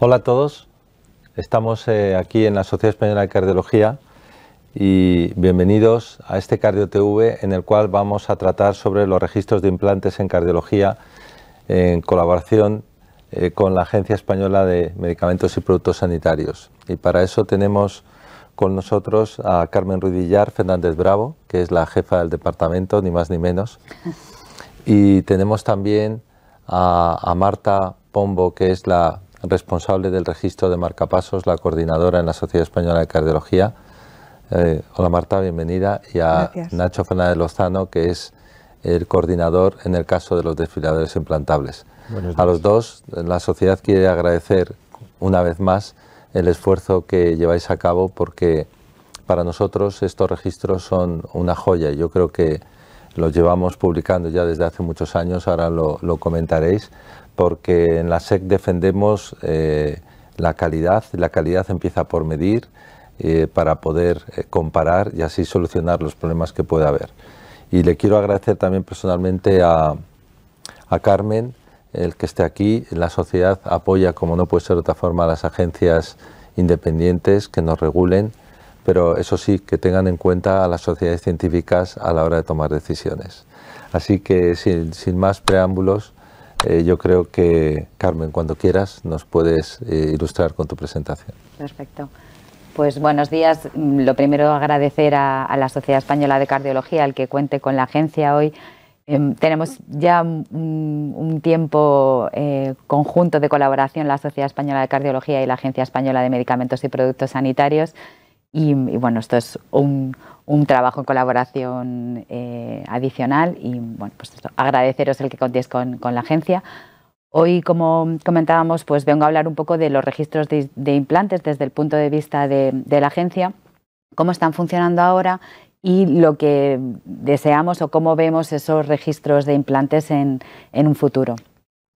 Hola a todos, estamos eh, aquí en la Sociedad Española de Cardiología y bienvenidos a este Cardio TV en el cual vamos a tratar sobre los registros de implantes en cardiología en colaboración eh, con la Agencia Española de Medicamentos y Productos Sanitarios. Y para eso tenemos con nosotros a Carmen Ruidillar Fernández Bravo, que es la jefa del departamento, ni más ni menos. Y tenemos también a, a Marta Pombo, que es la responsable del registro de marcapasos, la coordinadora en la Sociedad Española de Cardiología. Eh, hola Marta, bienvenida. Y a Nacho Fernández Lozano, que es el coordinador en el caso de los desfiladores implantables. A los dos, la sociedad quiere agradecer una vez más el esfuerzo que lleváis a cabo porque para nosotros estos registros son una joya. Yo creo que los llevamos publicando ya desde hace muchos años, ahora lo, lo comentaréis, porque en la SEC defendemos eh, la calidad, la calidad empieza por medir eh, para poder eh, comparar y así solucionar los problemas que puede haber. Y le quiero agradecer también personalmente a, a Carmen el que esté aquí. La sociedad apoya, como no puede ser de otra forma, a las agencias independientes que nos regulen, pero eso sí, que tengan en cuenta a las sociedades científicas a la hora de tomar decisiones. Así que sin, sin más preámbulos, eh, yo creo que, Carmen, cuando quieras, nos puedes eh, ilustrar con tu presentación. Perfecto. Pues buenos días. Mm, lo primero, agradecer a, la Sociedad Española de Cardiología, el que cuente con la agencia hoy. Em, tenemos ya un, tiempo eh, conjunto de colaboración la Sociedad Española de Cardiología y la Agencia Española de Medicamentos y Productos Sanitarios. Y, y bueno, esto es un, un trabajo en colaboración eh, adicional y bueno, pues agradeceros el que contéis con, la agencia. Hoy, como comentábamos, pues vengo a hablar un poco de los registros de, implantes desde el punto de vista de, la agencia, cómo están funcionando ahora y lo que deseamos o cómo vemos esos registros de implantes en, un futuro.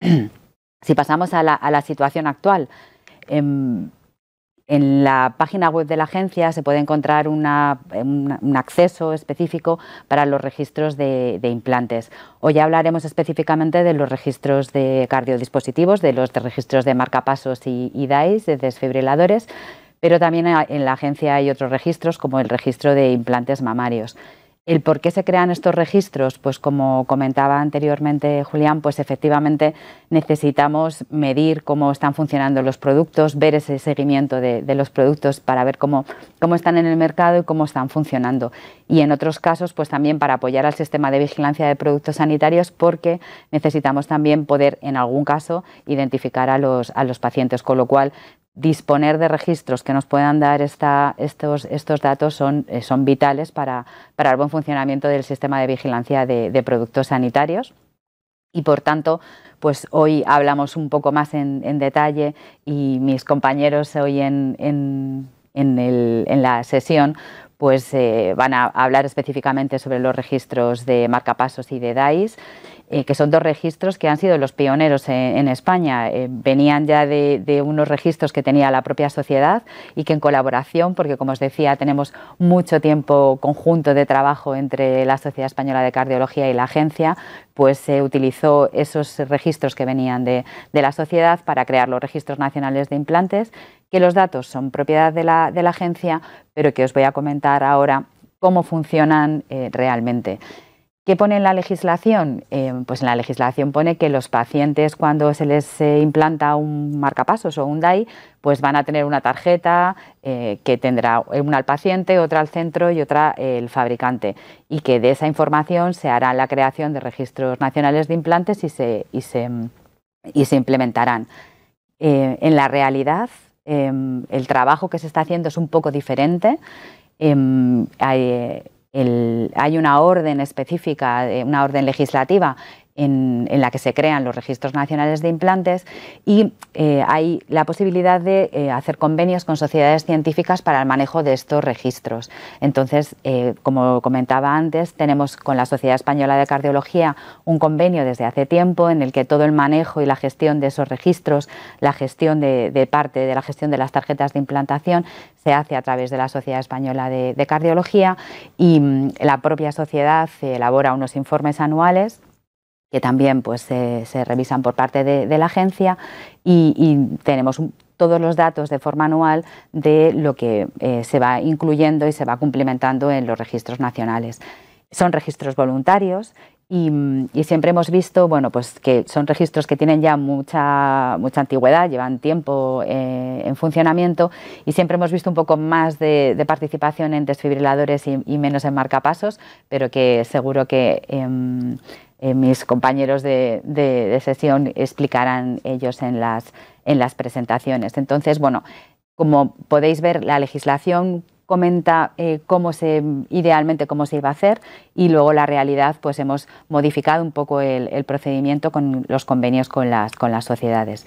si pasamos a la, situación actual, em, en la página web de la agencia se puede encontrar un acceso específico para los registros de, implantes. Hoy hablaremos específicamente de los registros de cardiodispositivos, de los registros de marcapasos y, y DAIS, de desfibriladores, pero también en la agencia hay otros registros como el registro de implantes mamarios. ¿El por qué se crean estos registros? Pues como comentaba anteriormente Julián, pues efectivamente necesitamos medir cómo están funcionando los productos, ver ese seguimiento de, los productos para ver cómo, cómo, están en el mercado y cómo están funcionando. Y en otros casos, pues también para apoyar al sistema de vigilancia de productos sanitarios porque necesitamos también poder, en algún caso, identificar a los, a los pacientes, con lo cual disponer de registros que nos puedan dar estos, datos son, eh, son vitales para, el buen funcionamiento del sistema de vigilancia de, productos sanitarios. Y por tanto, pues hoy hablamos un poco más en, detalle y mis compañeros hoy en, en, la sesión pues eh, van a hablar específicamente sobre los registros de marcapasos y de DAIS eh, que son dos registros que han sido los pioneros en, España. Eh, venían ya de, unos registros que tenía la propia sociedad y que en colaboración, porque como os decía, tenemos mucho tiempo conjunto de trabajo entre la Sociedad Española de Cardiología y la agencia, pues se utilizó esos registros que venían de, la sociedad para crear los registros nacionales de implantes, que los datos son propiedad de la, agencia, pero que os voy a comentar ahora cómo funcionan eh, realmente. ¿Qué pone en la legislación? Eh, pues en la legislación pone que los pacientes cuando se les eh, implanta un marcapasos o un DAI, pues van a tener una tarjeta eh, que tendrá una al paciente, otra al centro y otra el fabricante. Y que de esa información se hará la creación de registros nacionales de implantes y se, y se, implementarán. en la realidad, el trabajo que se está haciendo es un poco diferente. Hay una orden específica, eh, una orden legislativa en, la que se crean los registros nacionales de implantes y eh, hay la posibilidad de eh, hacer convenios con sociedades científicas para el manejo de estos registros. Entonces, eh, como comentaba antes, tenemos con la Sociedad Española de Cardiología un convenio desde hace tiempo en el que todo el manejo y la gestión de esos registros, la gestión de, parte de la gestión de las tarjetas de implantación se hace a través de la Sociedad Española de, Cardiología y mm, la propia sociedad elabora unos informes anuales que también pues, se revisan por parte de, la agencia y, tenemos todos los datos de forma anual de lo que eh, se va incluyendo y se va cumplimentando en los registros nacionales. Son registros voluntarios y, siempre hemos visto bueno, pues que son registros que tienen ya mucha, mucha antigüedad, llevan tiempo eh, en funcionamiento y siempre hemos visto un poco más de, participación en desfibriladores y, menos en marcapasos, pero que seguro que em, eh, mis compañeros de, sesión explicarán ellos en las, en las presentaciones. Entonces, bueno, como podéis ver, la legislación comenta eh, cómo se, idealmente cómo se iba a hacer y luego la realidad, pues hemos modificado un poco el, procedimiento con los convenios con las, con las sociedades.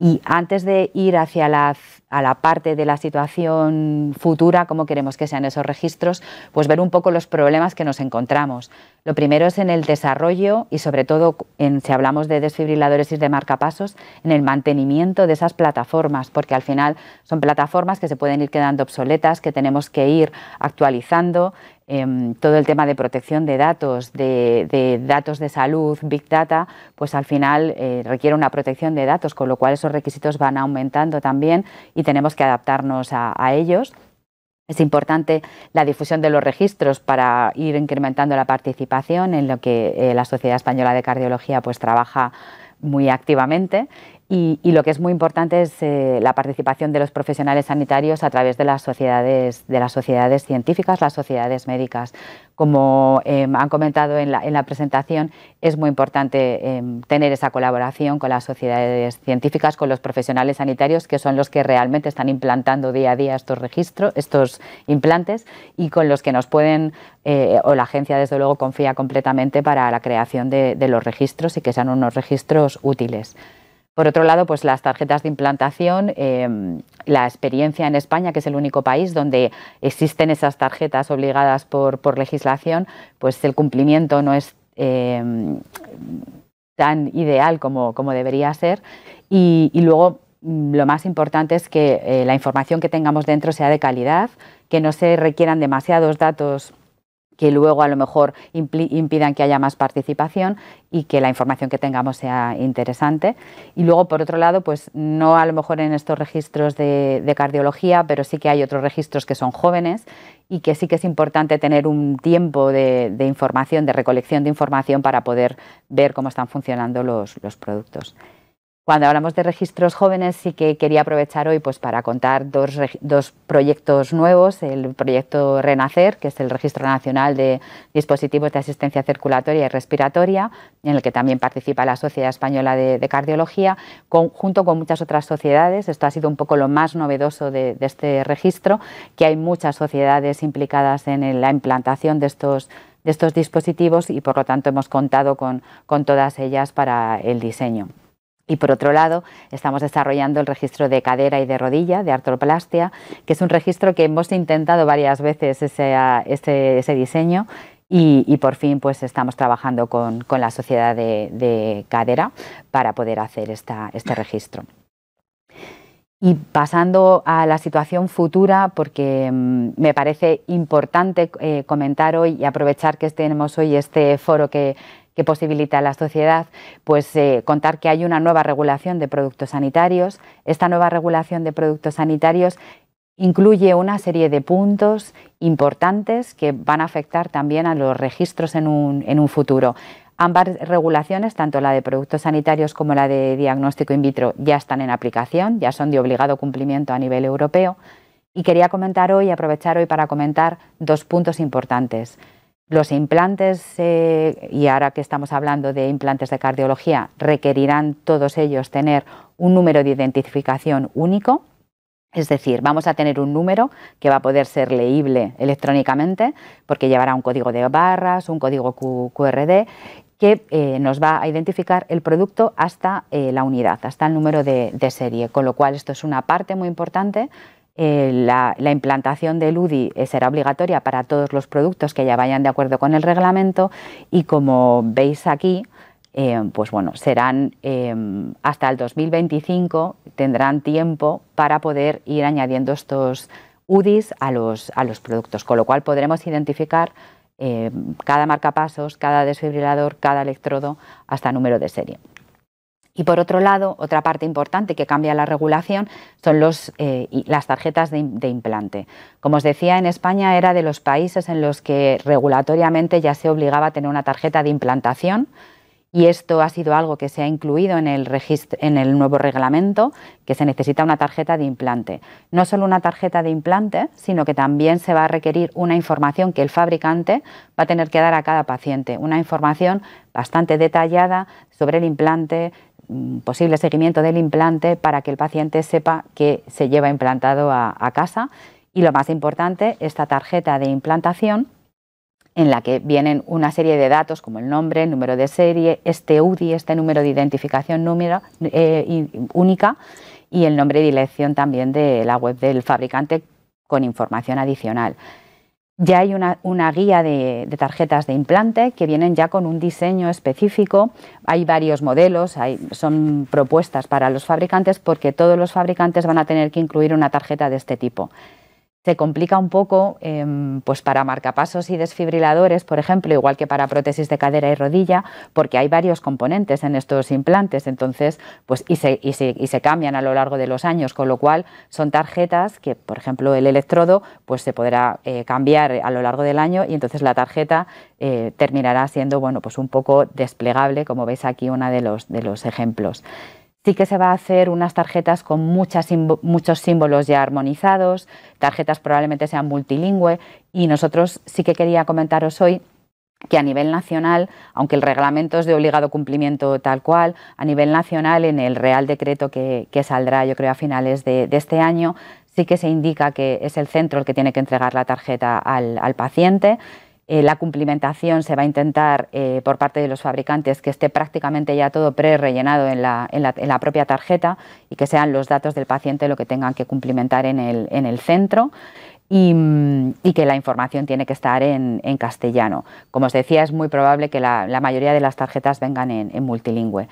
Y antes de ir hacia la, a la parte de la situación futura, cómo queremos que sean esos registros, pues ver un poco los problemas que nos encontramos. Lo primero es en el desarrollo y sobre todo, en, si hablamos de desfibriladores y de marcapasos, en el mantenimiento de esas plataformas, porque al final son plataformas que se pueden ir quedando obsoletas, que tenemos que ir actualizando, Em, todo el tema de protección de datos, de, datos de salud, Big Data, pues al final eh, requiere una protección de datos, con lo cual esos requisitos van aumentando también y tenemos que adaptarnos a, ellos. Es importante la difusión de los registros para ir incrementando la participación en lo que eh, la Sociedad Española de Cardiología pues trabaja muy activamente y, lo que es muy importante es eh, la participación de los profesionales sanitarios a través de las sociedades, de las sociedades científicas, las sociedades médicas. Como em, han comentado en la, presentación, es muy importante em, tener esa colaboración con las sociedades científicas, con los profesionales sanitarios, que son los que realmente están implantando día a día estos registros, estos implantes, y con los que nos pueden, eh, o la agencia desde luego confía completamente para la creación de los registros y que sean unos registros útiles. Por otro lado, pues las tarjetas de implantación, em, la experiencia en España, que es el único país donde existen esas tarjetas obligadas por, legislación, pues el cumplimiento no es em, tan ideal como, debería ser. Y, luego mm, lo más importante es que eh, la información que tengamos dentro sea de calidad, que no se requieran demasiados datos que luego a lo mejor impidan que haya más participación y que la información que tengamos sea interesante. Y luego, por otro lado, pues no a lo mejor en estos registros de, cardiología, pero sí que hay otros registros que son jóvenes y que sí que es importante tener un tiempo de, información, de recolección de información para poder ver cómo están funcionando los productos. Cuando hablamos de registros jóvenes, sí que quería aprovechar hoy pues, para contar dos, dos, proyectos nuevos. El proyecto Renacer, que es el Registro Nacional de Dispositivos de Asistencia Circulatoria y Respiratoria, en el que también participa la Sociedad Española de, Cardiología, junto con muchas otras sociedades. Esto ha sido un poco lo más novedoso de, este registro, que hay muchas sociedades implicadas en la implantación de estos de estos dispositivos y por lo tanto hemos contado con, con todas ellas para el diseño. Y por otro lado, estamos desarrollando el registro de cadera y de rodilla, de artroplastia, que es un registro que hemos intentado varias veces ese, diseño y, por fin pues estamos trabajando con, la sociedad de, cadera para poder hacer este registro. Y pasando a la situación futura, porque mm, me parece importante eh, comentar hoy y aprovechar que tenemos hoy este foro que, que posibilita a la sociedad, pues eh, contar que hay una nueva regulación de productos sanitarios. Esta nueva regulación de productos sanitarios incluye una serie de puntos importantes que van a afectar también a los registros en un, en un futuro. Ambas regulaciones, tanto la de productos sanitarios como la de diagnóstico in vitro, ya están en aplicación, ya son de obligado cumplimiento a nivel europeo. Y quería comentar hoy, aprovechar hoy para comentar dos puntos importantes. Los implantes, eh, y ahora que estamos hablando de implantes de cardiología, requerirán todos ellos tener un número de identificación único, es decir, vamos a tener un número que va a poder ser leíble electrónicamente porque llevará un código de barras, un código QRD que eh, nos va a identificar el producto hasta eh, la unidad, hasta el número de, de serie, con lo cual esto es una parte muy importante eh, la, implantación del UDI eh, será obligatoria para todos los productos que ya vayan de acuerdo con el reglamento y como veis aquí, eh, pues bueno, serán hasta el 2025, tendrán tiempo para poder ir añadiendo estos UDIs a los, a los productos, con lo cual podremos identificar cada marcapasos, cada desfibrilador, cada electrodo hasta número de serie. Y por otro lado, otra parte importante que cambia la regulación son eh, las tarjetas de, implante. Como os decía, en España era de los países en los que regulatoriamente ya se obligaba a tener una tarjeta de implantación y esto ha sido algo que se ha incluido en el, en el nuevo reglamento, que se necesita una tarjeta de implante. No solo una tarjeta de implante, sino que también se va a requerir una información que el fabricante va a tener que dar a cada paciente, una información bastante detallada sobre el implante, posible seguimiento del implante para que el paciente sepa que se lleva implantado a, casa. Y lo más importante, esta tarjeta de implantación en la que vienen una serie de datos como el nombre, el número de serie, este UDI, este número de identificación número, eh, única y el nombre y dirección también de la web del fabricante con información adicional. Ya hay una, guía de, tarjetas de implante que vienen ya con un diseño específico. Hay varios modelos, son propuestas para los fabricantes porque todos los fabricantes van a tener que incluir una tarjeta de este tipo se complica un poco em, pues para marcapasos y desfibriladores, por ejemplo, igual que para prótesis de cadera y rodilla, porque hay varios componentes en estos implantes, entonces, pues, y se, y se, cambian a lo largo de los años, con lo cual son tarjetas que, por ejemplo, el electrodo pues, se podrá eh, cambiar a lo largo del año y entonces la tarjeta eh, terminará siendo bueno, pues un poco desplegable, como veis aquí uno de los, de los ejemplos sí que se va a hacer unas tarjetas con muchos símbolos ya armonizados, tarjetas probablemente sean multilingüe y nosotros sí que quería comentaros hoy que a nivel nacional, aunque el reglamento es de obligado cumplimiento tal cual, a nivel nacional en el Real Decreto que, saldrá yo creo a finales de, este año, sí que se indica que es el centro el que tiene que entregar la tarjeta al paciente eh, la cumplimentación se va a intentar eh, por parte de los fabricantes que esté prácticamente ya todo pre-rellenado en la, propia tarjeta y que sean los datos del paciente lo que tengan que cumplimentar en el, centro. Mm, y, que la información tiene que estar en, castellano. Como os decía, es muy probable que la, mayoría de las tarjetas vengan en multilingüe.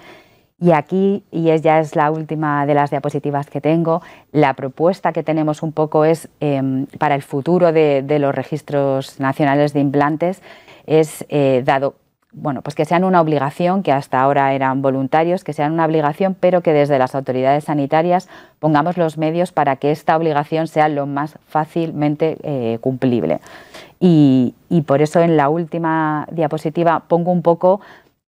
Y aquí, y es, ya es la última de las diapositivas que tengo, la propuesta que tenemos un poco es em, para el futuro de, los registros nacionales de implantes, es eh, dado, bueno, pues que sean una obligación, que hasta ahora eran voluntarios, que sean una obligación, pero que desde las autoridades sanitarias pongamos los medios para que esta obligación sea lo más fácilmente eh, cumplible. y por eso en la última diapositiva pongo un poco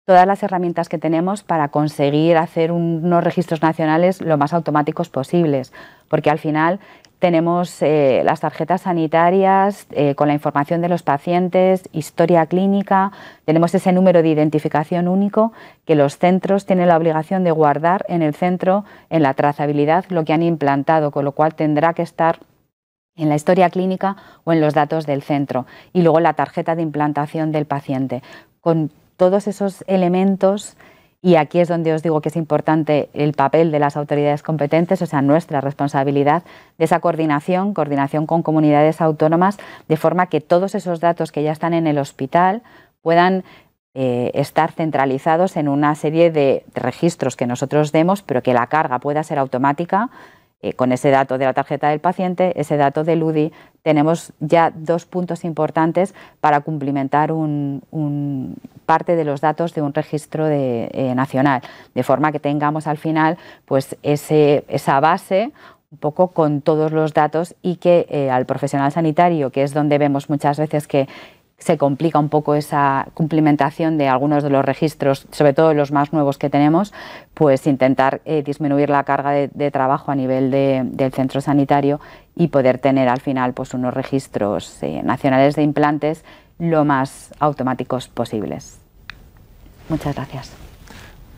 todas las herramientas que tenemos para conseguir hacer unos registros nacionales lo más automáticos posibles, porque al final tenemos eh, las tarjetas sanitarias eh, con la información de los pacientes, historia clínica, tenemos ese número de identificación único que los centros tienen la obligación de guardar en el centro, en la trazabilidad, lo que han implantado, con lo cual tendrá que estar en la historia clínica o en los datos del centro. Y luego la tarjeta de implantación del paciente. Con todos esos elementos y aquí es donde os digo que es importante el papel de las autoridades competentes, o sea, nuestra responsabilidad de esa coordinación, coordinación con comunidades autónomas, de forma que todos esos datos que ya están en el hospital puedan eh, estar centralizados en una serie de registros que nosotros demos, pero que la carga pueda ser automática. Eh, con ese dato de la tarjeta del paciente, ese dato del UDI, tenemos ya dos puntos importantes para cumplimentar un, parte de los datos de un registro eh, nacional, de forma que tengamos al final pues esa base un poco con todos los datos y que eh, al profesional sanitario, que es donde vemos muchas veces que se complica un poco esa cumplimentación de algunos de los registros, sobre todo los más nuevos que tenemos, pues intentar eh, disminuir la carga de, trabajo a nivel del centro sanitario y poder tener al final pues unos registros nacionales de implantes lo más automáticos posibles. Muchas gracias.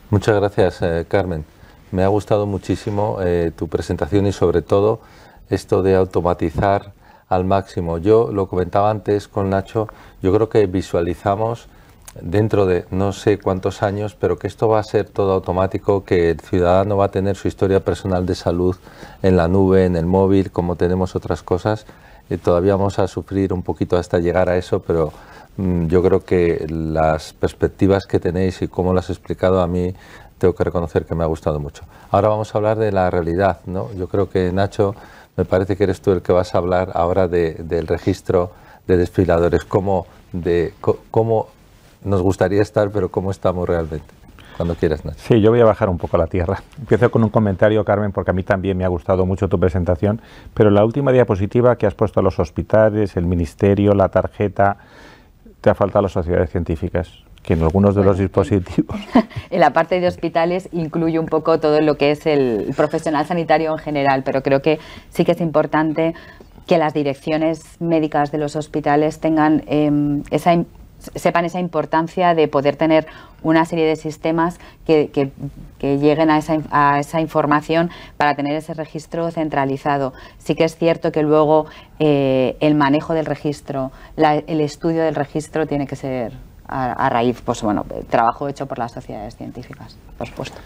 Muchas gracias, eh, Carmen. Me ha gustado muchísimo tu presentación y sobre todo esto de automatizar al máximo. Yo lo comentaba antes con Nacho, yo creo que visualizamos dentro de no sé cuántos años, pero que esto va a ser todo automático, que el ciudadano va a tener su historia personal de salud en la nube, en el móvil, como tenemos otras cosas. Y todavía vamos a sufrir un poquito hasta llegar a eso, pero mm, yo creo que las perspectivas que tenéis y cómo las has explicado a mí, tengo que reconocer que me ha gustado mucho. Ahora vamos a hablar de la realidad. ¿no? Yo creo que Nacho me parece que eres tú el que vas a hablar ahora del registro de desfiladores, cómo, de, cómo nos gustaría estar, pero cómo estamos realmente. Cuando quieras. Nacho. Sí, yo voy a bajar un poco la tierra. Empiezo con un comentario, Carmen, porque a mí también me ha gustado mucho tu presentación, pero la última diapositiva que has puesto a los hospitales, el ministerio, la tarjeta, te ha faltado las sociedades científicas que en algunos de los dispositivos. en la parte de hospitales incluye un poco todo lo que es el profesional sanitario en general, pero creo que sí que es importante que las direcciones médicas de los hospitales tengan em, esa sepan esa importancia de poder tener una serie de sistemas que, lleguen a esa, información para tener ese registro centralizado. Sí que es cierto que luego eh, el manejo del registro, el estudio del registro tiene que ser a, raíz, pues bueno, trabajo hecho por las sociedades científicas, por supuesto.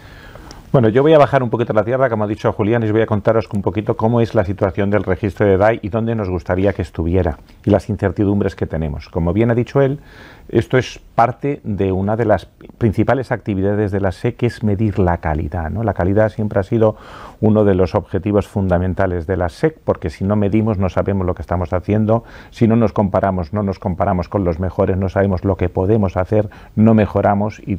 Bueno, yo voy a bajar un poquito la tierra, como ha dicho Julián, y os voy a contaros un poquito cómo es la situación del registro de DAI y dónde nos gustaría que estuviera y las incertidumbres que tenemos. Como bien ha dicho él, esto es parte de una de las principales actividades de la SEC, que es medir la calidad. ¿no? La calidad siempre ha sido uno de los objetivos fundamentales de la SEC, porque si no medimos no sabemos lo que estamos haciendo, si no nos comparamos, no nos comparamos con los mejores, no sabemos lo que podemos hacer, no mejoramos y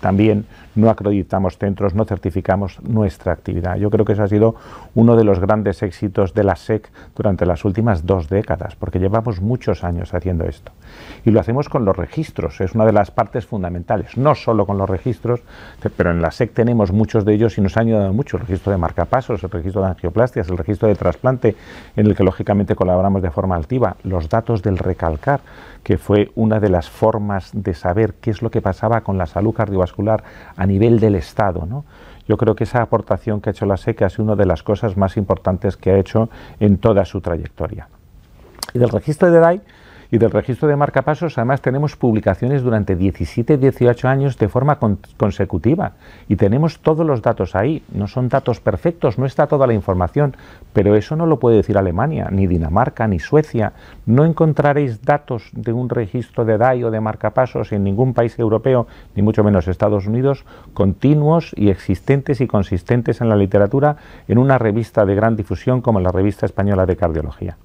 también no acreditamos centros, no certificamos nuestra actividad. Yo creo que ese ha sido uno de los grandes éxitos de la SEC durante las últimas dos décadas, porque llevamos muchos años haciendo esto. Y lo hacemos con los registros, es una de las partes fundamentales, no solo con los registros, pero en la SEC tenemos muchos de ellos y nos han ayudado mucho, el registro de marcapasos, el registro de angioplastias, el registro de trasplante, en el que lógicamente colaboramos de forma activa, los datos del recalcar, que fue una de las formas de saber qué es lo que pasaba con la salud cardiovascular a nivel del Estado. ¿no? Yo creo que esa aportación que ha hecho la SEC ha sido una de las cosas más importantes que ha hecho en toda su trayectoria. Y del registro de DAI, y del registro de marcapasos, además tenemos publicaciones durante 17, 18 años de forma consecutiva y tenemos todos los datos ahí. No son datos perfectos, no está toda la información, pero eso no lo puede decir Alemania, ni Dinamarca, ni Suecia. No encontraréis datos de un registro de DAI o de marcapasos en ningún país europeo, ni mucho menos Estados Unidos, continuos y existentes y consistentes en la literatura en una revista de gran difusión como la Revista Española de Cardiología.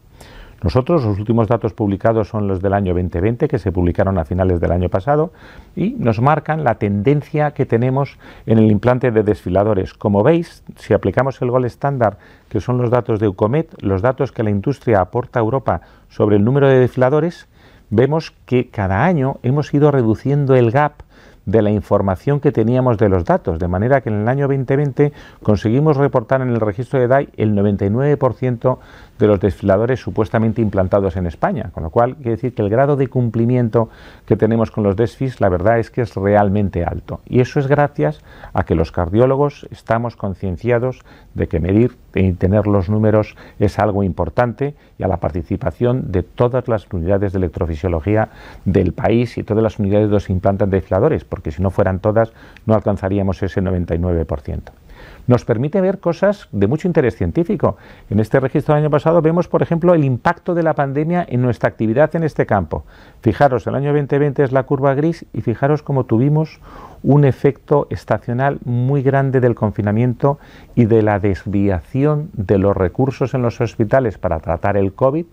Nosotros, los últimos datos publicados son los del año 2020, que se publicaron a finales del año pasado, y nos marcan la tendencia que tenemos en el implante de desfiladores. Como veis, si aplicamos el gol estándar, que son los datos de Eucomet, los datos que la industria aporta a Europa sobre el número de desfiladores, vemos que cada año hemos ido reduciendo el gap de la información que teníamos de los datos, de manera que en el año 2020 conseguimos reportar en el registro de DAI el 99% de los desfiladores supuestamente implantados en España, con lo cual quiere decir que el grado de cumplimiento que tenemos con los desfis, la verdad es que es realmente alto. Y eso es gracias a que los cardiólogos estamos concienciados de que medir y tener los números es algo importante y a la participación de todas las unidades de electrofisiología del país y todas las unidades de los implantes desfiladores, porque si no fueran todas no alcanzaríamos ese 99% nos permite ver cosas de mucho interés científico. En este registro del año pasado vemos, por ejemplo, el impacto de la pandemia en nuestra actividad en este campo. Fijaros, el año 2020 es la curva gris y fijaros cómo tuvimos un efecto estacional muy grande del confinamiento y de la desviación de los recursos en los hospitales para tratar el COVID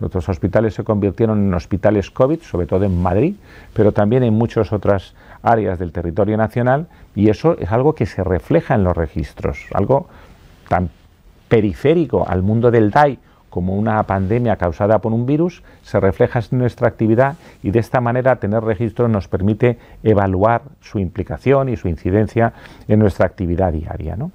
Nuestros hospitales se convirtieron en hospitales COVID, sobre todo en Madrid, pero también en muchas otras áreas del territorio nacional, y eso es algo que se refleja en los registros, algo tan periférico al mundo del DAI como una pandemia causada por un virus, se refleja en nuestra actividad y de esta manera tener registro nos permite evaluar su implicación y su incidencia en nuestra actividad diaria. ¿no?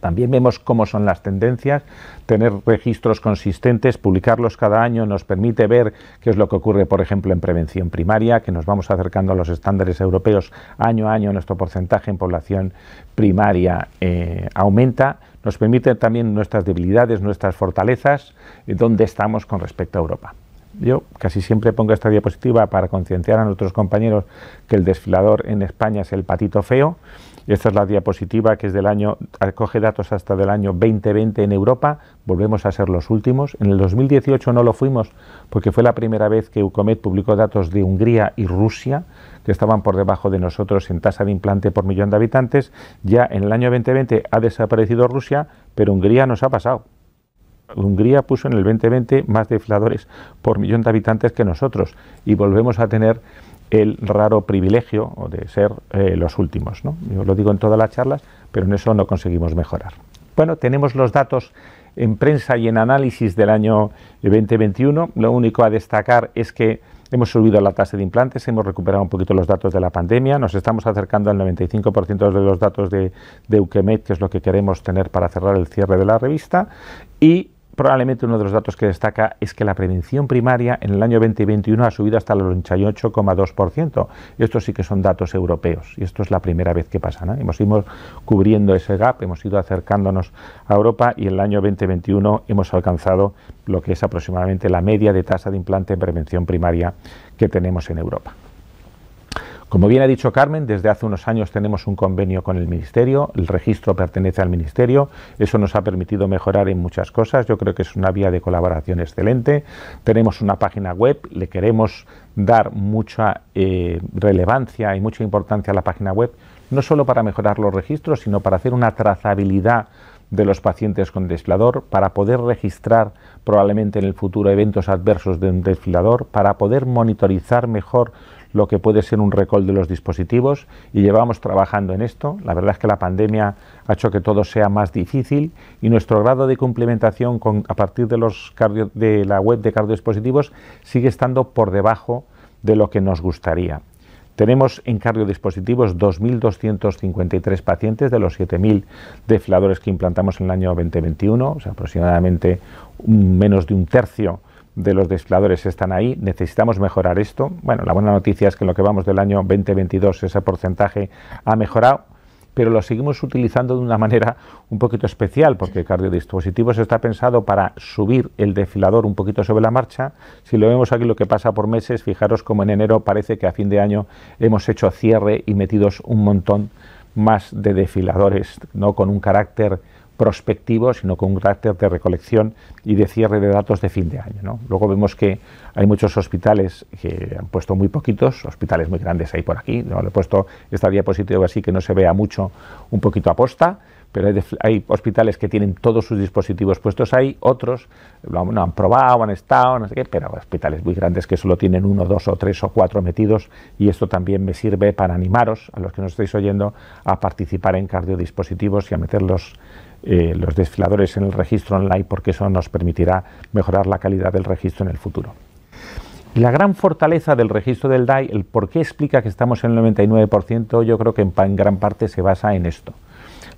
También vemos cómo son las tendencias, tener registros consistentes, publicarlos cada año nos permite ver qué es lo que ocurre, por ejemplo, en prevención primaria, que nos vamos acercando a los estándares europeos año a año, nuestro porcentaje en población primaria eh, aumenta, nos permite también nuestras debilidades, nuestras fortalezas, dónde estamos con respecto a Europa. Yo casi siempre pongo esta diapositiva para concienciar a nuestros compañeros que el desfilador en España es el patito feo esta es la diapositiva que es del año, acoge datos hasta del año 2020 en Europa, volvemos a ser los últimos. En el 2018 no lo fuimos porque fue la primera vez que Eucomet publicó datos de Hungría y Rusia, que estaban por debajo de nosotros en tasa de implante por millón de habitantes. Ya en el año 2020 ha desaparecido Rusia, pero Hungría nos ha pasado. Hungría puso en el 2020 más defladores por millón de habitantes que nosotros y volvemos a tener el raro privilegio de ser eh, los últimos. ¿no? Yo lo digo en todas las charlas, pero en eso no conseguimos mejorar. Bueno, tenemos los datos en prensa y en análisis del año 2021. Lo único a destacar es que hemos subido la tasa de implantes, hemos recuperado un poquito los datos de la pandemia, nos estamos acercando al 95% de los datos de, de que es lo que queremos tener para cerrar el cierre de la revista, y probablemente uno de los datos que destaca es que la prevención primaria en el año 2021 ha subido hasta el 88,2%. Estos sí que son datos europeos y esto es la primera vez que pasa. Hemos ido cubriendo ese gap, hemos ido acercándonos a Europa y en el año 2021 hemos alcanzado lo que es aproximadamente la media de tasa de implante en prevención primaria que tenemos en Europa. Como bien ha dicho Carmen, desde hace unos años tenemos un convenio con el Ministerio, el registro pertenece al Ministerio, eso nos ha permitido mejorar en muchas cosas, yo creo que es una vía de colaboración excelente, tenemos una página web, le queremos dar mucha eh, relevancia y mucha importancia a la página web, no solo para mejorar los registros, sino para hacer una trazabilidad de los pacientes con desfilador, para poder registrar probablemente en el futuro eventos adversos de un desfilador, para poder monitorizar mejor lo que puede ser un recall de los dispositivos y llevamos trabajando en esto. La verdad es que la pandemia ha hecho que todo sea más difícil y nuestro grado de complementación con, a partir de, los de la web de cardiodispositivos sigue estando por debajo de lo que nos gustaría. Tenemos en cardiodispositivos 2.253 pacientes de los 7.000 desfiladores que implantamos en el año 2021, o sea, aproximadamente menos de un tercio de los desfiladores están ahí. Necesitamos mejorar esto. Bueno, la buena noticia es que en lo que vamos del año 2022 ese porcentaje ha mejorado, pero lo seguimos utilizando de una manera un poquito especial, porque cardiodispositivos está pensado para subir el desfilador un poquito sobre la marcha. Si lo vemos aquí lo que pasa por meses, fijaros como en enero parece que a fin de año hemos hecho cierre y metidos un montón más de desfiladores, no con un carácter prospectivo, sino con un carácter de recolección y de cierre de datos de fin de año. Luego vemos que hay muchos hospitales que han puesto muy poquitos, hospitales muy grandes ahí por aquí, ¿no? le he puesto esta diapositiva así que no se vea mucho, un poquito a posta, pero hay, hospitales que tienen todos sus dispositivos puestos ahí, otros no han probado, han estado, no sé qué, pero hospitales muy grandes que solo tienen uno, dos o tres o cuatro metidos y esto también me sirve para animaros, a los que nos estáis oyendo, a participar en cardiodispositivos y a meterlos eh, los desfiladores en el registro online porque eso nos permitirá mejorar la calidad del registro en el futuro. La gran fortaleza del registro del DAI, el por qué explica que estamos en el 99%, yo creo que en, gran parte se basa en esto.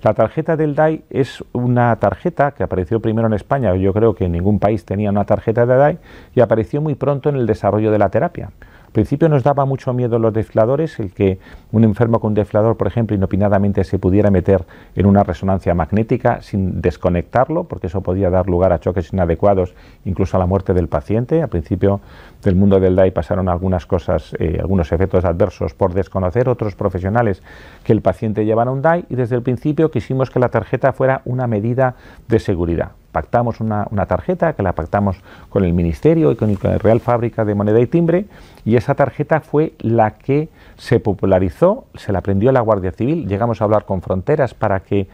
La tarjeta del DAI es una tarjeta que apareció primero en España, yo creo que en ningún país tenía una tarjeta de DAI, y apareció muy pronto en el desarrollo de la terapia principio nos daba mucho miedo los desfiladores, el que un enfermo con un desfilador, por ejemplo, inopinadamente se pudiera meter en una resonancia magnética sin desconectarlo, porque eso podía dar lugar a choques inadecuados, incluso a la muerte del paciente. Al principio del mundo del DAI pasaron algunas cosas, eh, algunos efectos adversos por desconocer otros profesionales que el paciente llevara un DAI y desde el principio quisimos que la tarjeta fuera una medida de seguridad pactamos una, tarjeta que la pactamos con el Ministerio y con la Real Fábrica de Moneda y Timbre y esa tarjeta fue la que se popularizó, se la aprendió la Guardia Civil, llegamos a hablar con fronteras para que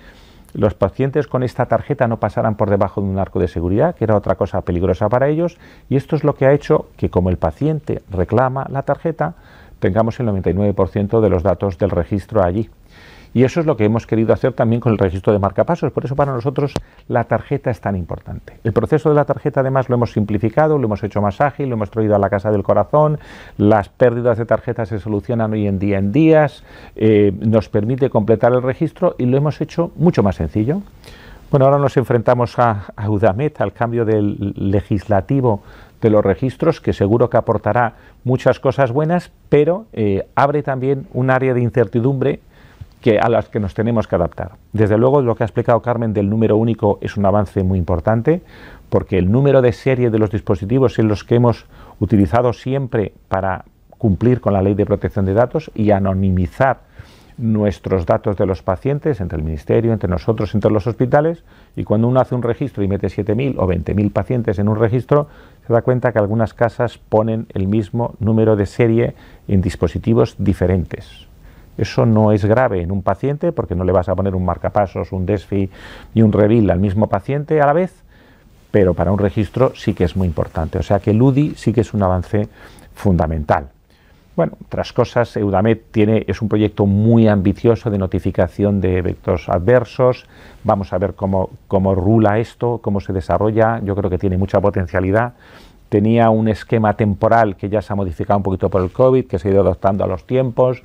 los pacientes con esta tarjeta no pasaran por debajo de un arco de seguridad, que era otra cosa peligrosa para ellos, y esto es lo que ha hecho que como el paciente reclama la tarjeta, tengamos el 99% de los datos del registro allí. Y eso es lo que hemos querido hacer también con el registro de marcapasos. Por eso para nosotros la tarjeta es tan importante. El proceso de la tarjeta además lo hemos simplificado, lo hemos hecho más ágil, lo hemos traído a la casa del corazón. Las pérdidas de tarjeta se solucionan hoy en día en días. Eh, nos permite completar el registro y lo hemos hecho mucho más sencillo. Bueno, ahora nos enfrentamos a, a UDAMET, al cambio del legislativo de los registros, que seguro que aportará muchas cosas buenas, pero eh, abre también un área de incertidumbre que a las que nos tenemos que adaptar. Desde luego, lo que ha explicado Carmen del número único es un avance muy importante, porque el número de serie de los dispositivos es los que hemos utilizado siempre para cumplir con la ley de protección de datos y anonimizar nuestros datos de los pacientes entre el Ministerio, entre nosotros, entre los hospitales, y cuando uno hace un registro y mete 7.000 o 20.000 pacientes en un registro, se da cuenta que algunas casas ponen el mismo número de serie en dispositivos diferentes. Eso no es grave en un paciente porque no le vas a poner un marcapasos, un DESFI y un REVIL al mismo paciente a la vez, pero para un registro sí que es muy importante. O sea que el UDI sí que es un avance fundamental. Bueno, otras cosas, Eudamed tiene, es un proyecto muy ambicioso de notificación de eventos adversos. Vamos a ver cómo, cómo rula esto, cómo se desarrolla. Yo creo que tiene mucha potencialidad. Tenía un esquema temporal que ya se ha modificado un poquito por el COVID, que se ha ido adaptando a los tiempos.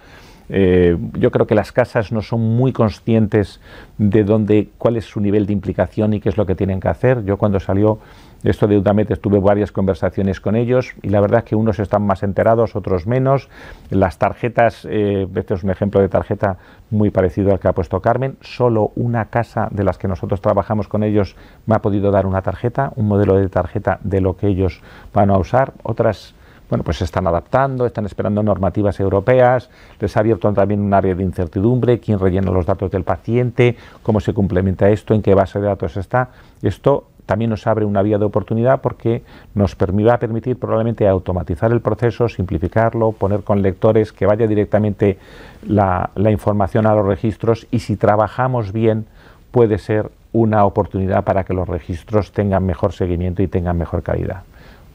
Eh, yo creo que las casas no son muy conscientes de dónde, cuál es su nivel de implicación y qué es lo que tienen que hacer. Yo cuando salió esto de Udamete tuve varias conversaciones con ellos y la verdad es que unos están más enterados, otros menos. Las tarjetas, eh, este es un ejemplo de tarjeta muy parecido al que ha puesto Carmen. Solo una casa de las que nosotros trabajamos con ellos me ha podido dar una tarjeta, un modelo de tarjeta de lo que ellos van a usar. Otras bueno, pues se están adaptando, están esperando normativas europeas, les ha abierto también un área de incertidumbre, quién rellena los datos del paciente, cómo se complementa esto, en qué base de datos está. Esto también nos abre una vía de oportunidad porque nos va a permitir probablemente automatizar el proceso, simplificarlo, poner con lectores que vaya directamente la, la información a los registros y si trabajamos bien puede ser una oportunidad para que los registros tengan mejor seguimiento y tengan mejor calidad.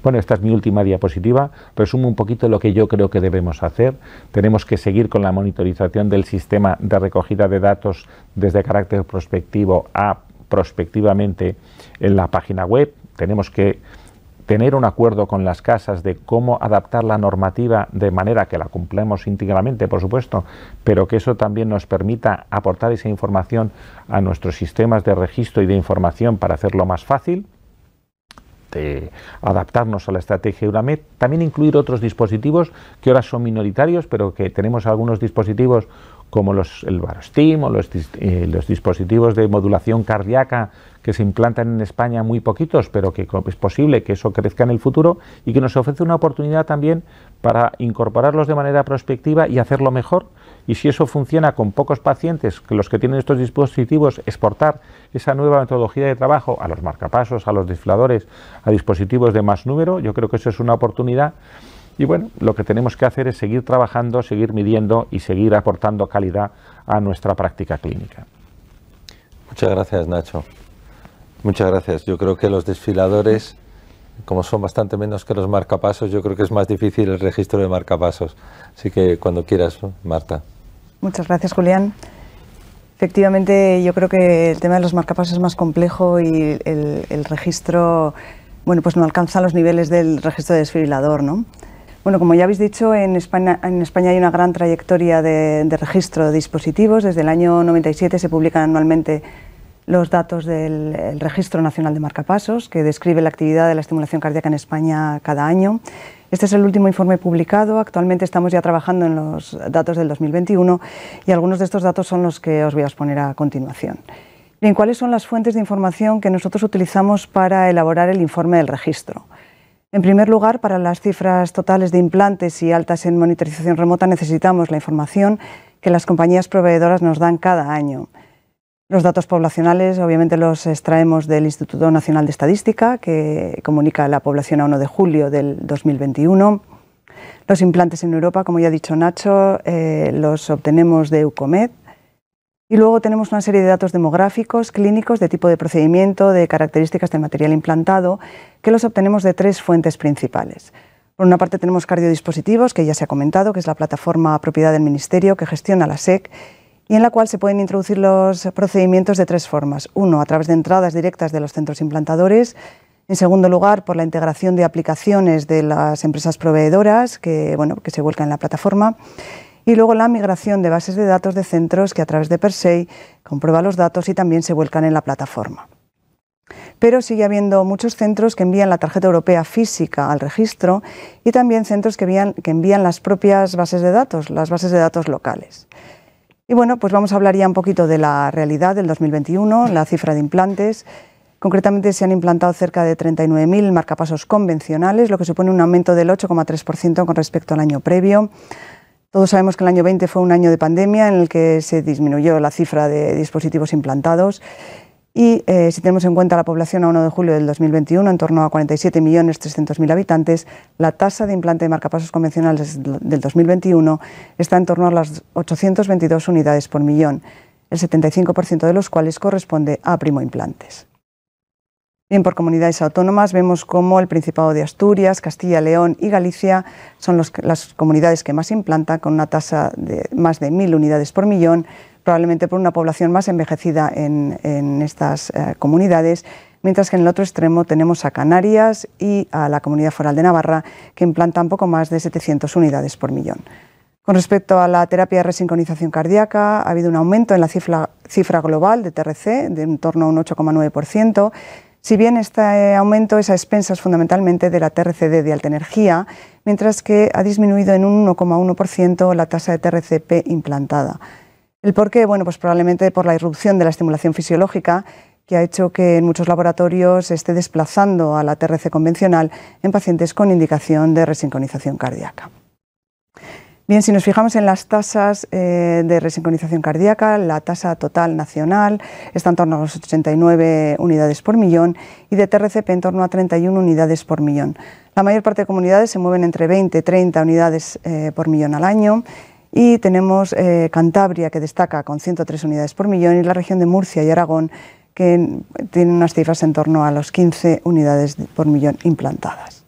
Bueno, esta es mi última diapositiva. Resumo un poquito lo que yo creo que debemos hacer. Tenemos que seguir con la monitorización del sistema de recogida de datos desde carácter prospectivo a prospectivamente en la página web. Tenemos que tener un acuerdo con las casas de cómo adaptar la normativa de manera que la cumplamos íntegramente, por supuesto, pero que eso también nos permita aportar esa información a nuestros sistemas de registro y de información para hacerlo más fácil de adaptarnos a la estrategia Euramed, también incluir otros dispositivos que ahora son minoritarios, pero que tenemos algunos dispositivos como los, el Barostim o los, eh, los, dispositivos de modulación cardíaca que se implantan en España muy poquitos, pero que es posible que eso crezca en el futuro y que nos ofrece una oportunidad también para incorporarlos de manera prospectiva y hacerlo mejor. Y si eso funciona con pocos pacientes, que los que tienen estos dispositivos, exportar esa nueva metodología de trabajo a los marcapasos, a los desfiladores, a dispositivos de más número, yo creo que eso es una oportunidad y bueno, lo que tenemos que hacer es seguir trabajando, seguir midiendo y seguir aportando calidad a nuestra práctica clínica. Muchas gracias, Nacho. Muchas gracias. Yo creo que los desfiladores, como son bastante menos que los marcapasos, yo creo que es más difícil el registro de marcapasos. Así que cuando quieras, Marta. Muchas gracias, Julián. Efectivamente, yo creo que el tema de los marcapasos es más complejo y el, registro, bueno, pues no alcanza los niveles del registro de desfibrilador, ¿no? Bueno, como ya habéis dicho, en España, hay una gran trayectoria de, registro de dispositivos. Desde el año 97 se publican anualmente los datos del Registro Nacional de Marcapasos, que describe la actividad de la estimulación cardíaca en España cada año. Este es el último informe publicado. Actualmente estamos ya trabajando en los datos del 2021 y algunos de estos datos son los que os voy a exponer a continuación. Bien, ¿cuáles son las fuentes de información que nosotros utilizamos para elaborar el informe del registro? En primer lugar, para las cifras totales de implantes y altas en monitorización remota necesitamos la información que las compañías proveedoras nos dan cada año. Los datos poblacionales obviamente los extraemos del Instituto Nacional de Estadística, que comunica la población a 1 de julio del 2021. Los implantes en Europa, como ya ha dicho Nacho, eh, los obtenemos de Eucomed. Y luego tenemos una serie de datos demográficos, clínicos, de tipo de procedimiento, de características del material implantado, que los obtenemos de tres fuentes principales. Por una parte tenemos cardiodispositivos, que ya se ha comentado, que es la plataforma propiedad del Ministerio que gestiona la SEC y en la cual se pueden introducir los procedimientos de tres formas. Uno, a través de entradas directas de los centros implantadores. En segundo lugar, por la integración de aplicaciones de las empresas proveedoras que, bueno, que se vuelcan en la plataforma y luego la migración de bases de datos de centros que a través de PERSEI comprueba los datos y también se vuelcan en la plataforma. Pero sigue habiendo muchos centros que envían la tarjeta europea física al registro y también centros que envían, que envían las propias bases de datos, las bases de datos locales. Y bueno, pues vamos a hablar ya un poquito de la realidad del 2021, la cifra de implantes. Concretamente se han implantado cerca de 39.000 marcapasos convencionales, lo que supone un aumento del 8,3% con respecto al año previo. Todos sabemos que el año 20 fue un año de pandemia en el que se disminuyó la cifra de dispositivos implantados. Y eh, si tenemos en cuenta la población a 1 de julio del 2021, en torno a 47.300.000 habitantes, la tasa de implante de marcapasos convencionales del 2021 está en torno a las 822 unidades por millón, el 75% de los cuales corresponde a primoimplantes. Bien, por comunidades autónomas vemos cómo el Principado de Asturias, Castilla, León y Galicia son las comunidades que más implantan, con una tasa de más de mil unidades por millón, probablemente por una población más envejecida en, estas eh, comunidades, mientras que en el otro extremo tenemos a Canarias y a la Comunidad Foral de Navarra, que implantan poco más de 700 unidades por millón. Con respecto a la terapia de resincronización cardíaca, ha habido un aumento en la cifra, cifra global de TRC de en torno a un 8,9%, si bien este aumento es a expensas fundamentalmente de la TRCD de alta energía, mientras que ha disminuido en un 1,1% la tasa de TRCP implantada. ¿El por qué? Bueno, pues probablemente por la irrupción de la estimulación fisiológica que ha hecho que en muchos laboratorios se esté desplazando a la TRC convencional en pacientes con indicación de resincronización cardíaca. Bien, si nos fijamos en las tasas eh, de resincronización cardíaca, la tasa total nacional está en torno a los 89 unidades por millón y de TRCP en torno a 31 unidades por millón. La mayor parte de comunidades se mueven entre 20 y 30 unidades eh, por millón al año y tenemos eh, Cantabria que destaca con 103 unidades por millón y la región de Murcia y Aragón que tienen unas cifras en torno a los 15 unidades por millón implantadas.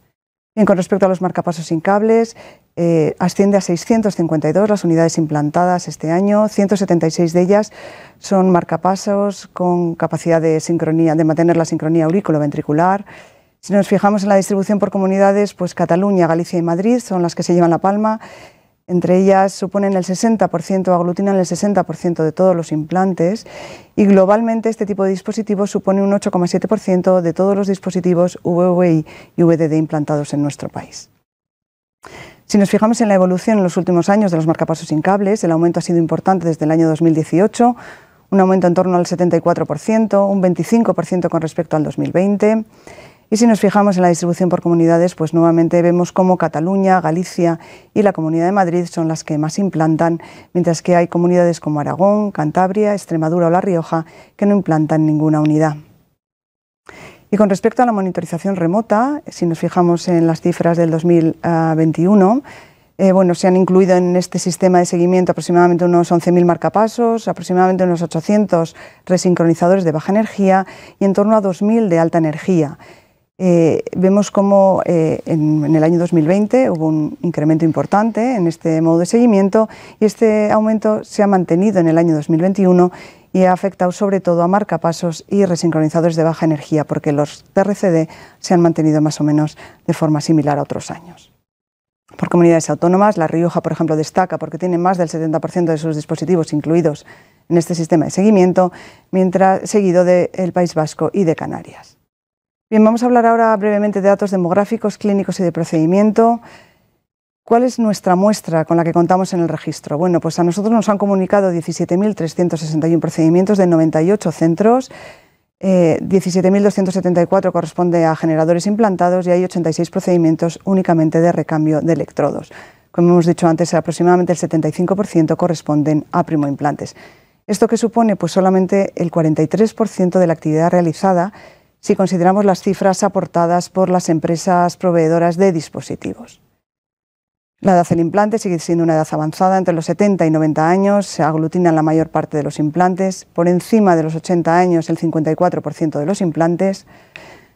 Bien, con respecto a los marcapasos sin cables, eh, asciende a 652 las unidades implantadas este año, 176 de ellas son marcapasos con capacidad de sincronía, de mantener la sincronía aurículo-ventricular. Si nos fijamos en la distribución por comunidades, pues Cataluña, Galicia y Madrid son las que se llevan la palma. Entre ellas suponen el 60%, aglutinan el 60% de todos los implantes y globalmente este tipo de dispositivos supone un 8,7% de todos los dispositivos VVI y VDD implantados en nuestro país. Si nos fijamos en la evolución en los últimos años de los marcapasos sin cables, el aumento ha sido importante desde el año 2018, un aumento en torno al 74%, un 25% con respecto al 2020. Y si nos fijamos en la distribución por comunidades, pues nuevamente vemos cómo Cataluña, Galicia y la Comunidad de Madrid son las que más implantan, mientras que hay comunidades como Aragón, Cantabria, Extremadura o La Rioja que no implantan ninguna unidad. Y con respecto a la monitorización remota, si nos fijamos en las cifras del 2021, eh, bueno, se han incluido en este sistema de seguimiento aproximadamente unos 11.000 marcapasos, aproximadamente unos 800 resincronizadores de baja energía y en torno a 2.000 de alta energía. Eh, vemos cómo eh, en, el año 2020 hubo un incremento importante en este modo de seguimiento y este aumento se ha mantenido en el año 2021 y ha afectado sobre todo a marcapasos y resincronizadores de baja energía, porque los TRCD se han mantenido más o menos de forma similar a otros años. Por comunidades autónomas, La Rioja, por ejemplo, destaca porque tiene más del 70% de sus dispositivos incluidos en este sistema de seguimiento, mientras seguido del País Vasco y de Canarias. Bien, vamos a hablar ahora brevemente de datos demográficos, clínicos y de procedimiento. ¿Cuál es nuestra muestra con la que contamos en el registro? Bueno, pues a nosotros nos han comunicado 17.361 procedimientos de 98 centros. 17.274 eh, corresponde a generadores implantados y hay 86 procedimientos únicamente de recambio de electrodos. Como hemos dicho antes, aproximadamente el 75% corresponden a primoimplantes. ¿Esto qué supone? Pues solamente el 43% de la actividad realizada si consideramos las cifras aportadas por las empresas proveedoras de dispositivos. La edad del implante sigue siendo una edad avanzada, entre los 70 y 90 años se aglutinan la mayor parte de los implantes, por encima de los 80 años el 54% de los implantes.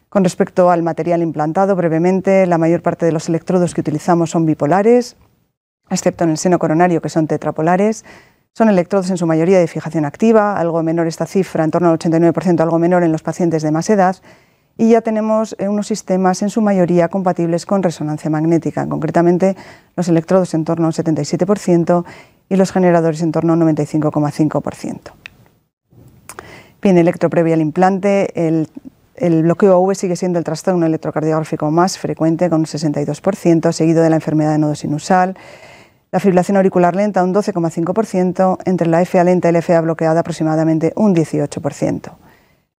Con respecto al material implantado, brevemente, la mayor parte de los electrodos que utilizamos son bipolares, excepto en el seno coronario que son tetrapolares. Son electrodos en su mayoría de fijación activa, algo menor esta cifra, en torno al 89%, algo menor en los pacientes de más edad y ya tenemos eh, unos sistemas en su mayoría compatibles con resonancia magnética, concretamente los electrodos en torno a un 77% y los generadores en torno a un 95,5%. Bien, electro previo al implante, el, bloqueo AV sigue siendo el trastorno electrocardiográfico más frecuente con un 62%, seguido de la enfermedad de nodo sinusal. La fibrilación auricular lenta un 12,5%, entre la FA lenta y la FA bloqueada aproximadamente un 18%.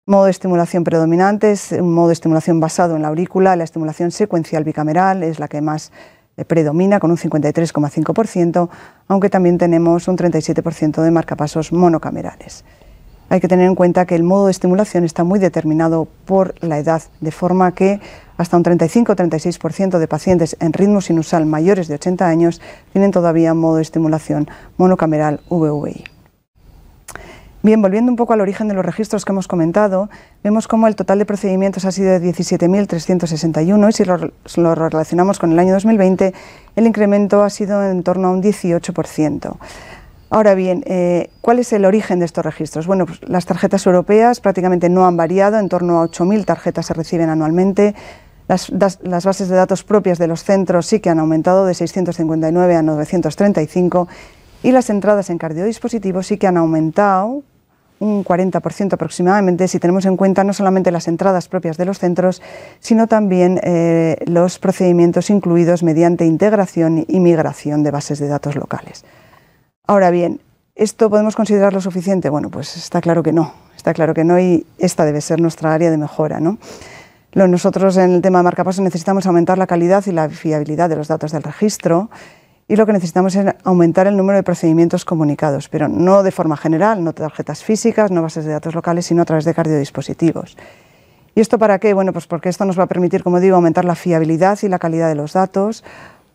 Modo de estimulación predominante es un modo de estimulación basado en la aurícula. La estimulación secuencial bicameral es la que más eh, predomina con un 53,5%, aunque también tenemos un 37% de marcapasos monocamerales. Hay que tener en cuenta que el modo de estimulación está muy determinado por la edad, de forma que hasta un 35-36% de pacientes en ritmo sinusal mayores de 80 años tienen todavía modo de estimulación monocameral VVI. Bien, volviendo un poco al origen de los registros que hemos comentado, vemos cómo el total de procedimientos ha sido de 17.361 y si lo, relacionamos con el año 2020, el incremento ha sido en torno a un 18%. Ahora bien, eh, ¿cuál es el origen de estos registros? Bueno, pues las tarjetas europeas prácticamente no han variado, en torno a 8.000 tarjetas se reciben anualmente. Las, bases de datos propias de los centros sí que han aumentado de 659 a 935 y las entradas en cardiodispositivos sí que han aumentado un 40% aproximadamente, si tenemos en cuenta no solamente las entradas propias de los centros, sino también eh, los procedimientos incluidos mediante integración y migración de bases de datos locales. Ahora bien, ¿esto podemos considerarlo suficiente? Bueno, pues está claro que no, está claro que no y esta debe ser nuestra área de mejora. ¿no? Nosotros en el tema de marcapasos necesitamos aumentar la calidad y la fiabilidad de los datos del registro y lo que necesitamos es aumentar el número de procedimientos comunicados, pero no de forma general, no tarjetas físicas, no bases de datos locales, sino a través de cardiodispositivos. ¿Y esto para qué? Bueno, pues porque esto nos va a permitir, como digo, aumentar la fiabilidad y la calidad de los datos,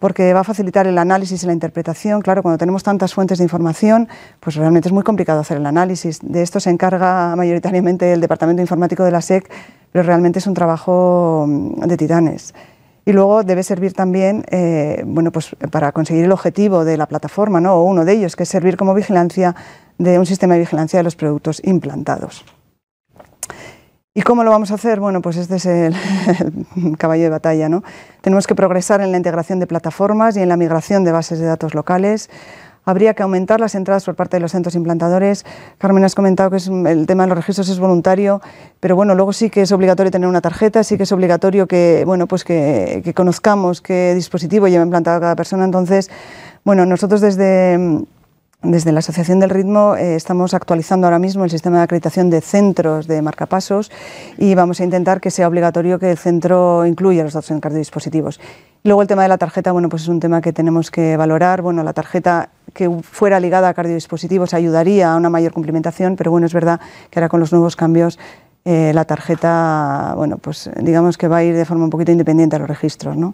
porque va a facilitar el análisis y la interpretación. Claro, cuando tenemos tantas fuentes de información, pues realmente es muy complicado hacer el análisis. De esto se encarga mayoritariamente el Departamento Informático de la SEC, pero realmente es un trabajo mm, de titanes. Y luego debe servir también eh, bueno, pues para conseguir el objetivo de la plataforma, ¿no? o uno de ellos, que es servir como vigilancia de un sistema de vigilancia de los productos implantados. ¿Y cómo lo vamos a hacer? Bueno, pues este es el, caballo de batalla. ¿no? Tenemos que progresar en la integración de plataformas y en la migración de bases de datos locales habría que aumentar las entradas por parte de los centros implantadores. Carmen, has comentado que el tema de los registros es voluntario, pero bueno, luego sí que es obligatorio tener una tarjeta, sí que es obligatorio que, bueno, pues que, conozcamos qué dispositivo lleva implantado cada persona. Entonces, bueno, nosotros desde... Desde la Asociación del Ritmo eh, estamos actualizando ahora mismo el sistema de acreditación de centros de marcapasos y vamos a intentar que sea obligatorio que el centro incluya los datos en cardiodispositivos. Luego el tema de la tarjeta, bueno, pues es un tema que tenemos que valorar. Bueno, la tarjeta que fuera ligada a cardiodispositivos ayudaría a una mayor cumplimentación, pero bueno, es verdad que ahora con los nuevos cambios eh, la tarjeta, bueno, pues digamos que va a ir de forma un poquito independiente a los registros, ¿no?